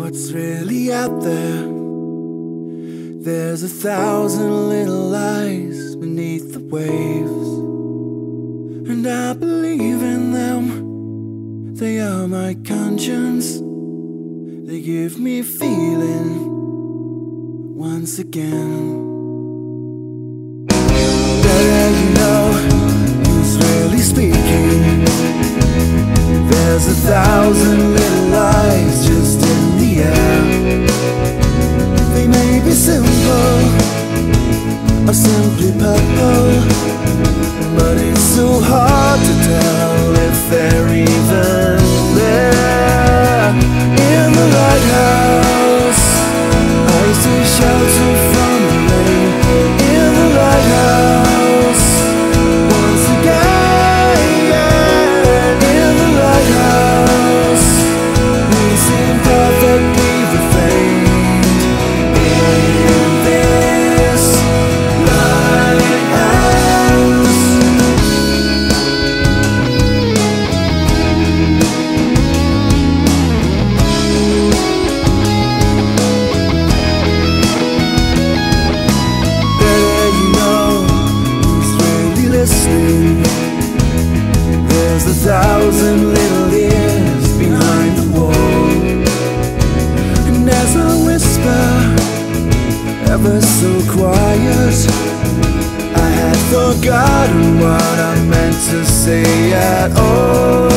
what's really out there. There's a thousand little lies beneath the waves, and I believe in them. They are my conscience, they give me feeling once again. Simply purple, but it's so hard thousand little ears behind the wall. And as I whisper, ever so quiet, I had forgotten what I meant to say at all.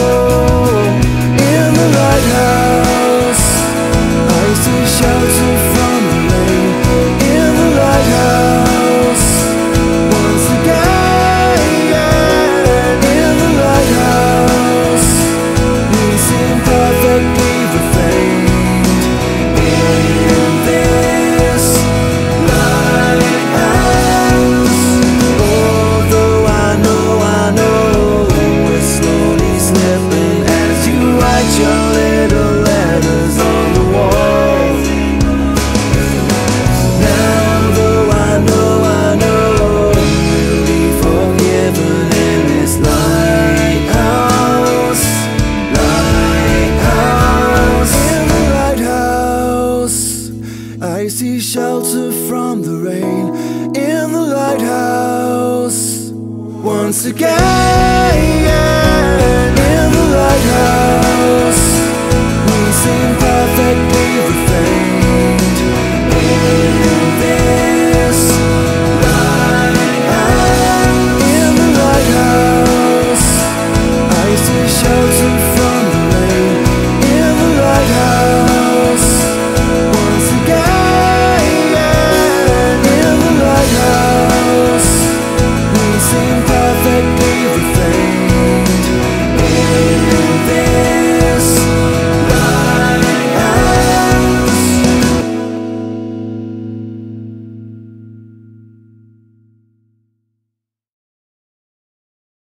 I see shelter from the rain in the lighthouse. Once again in the lighthouse.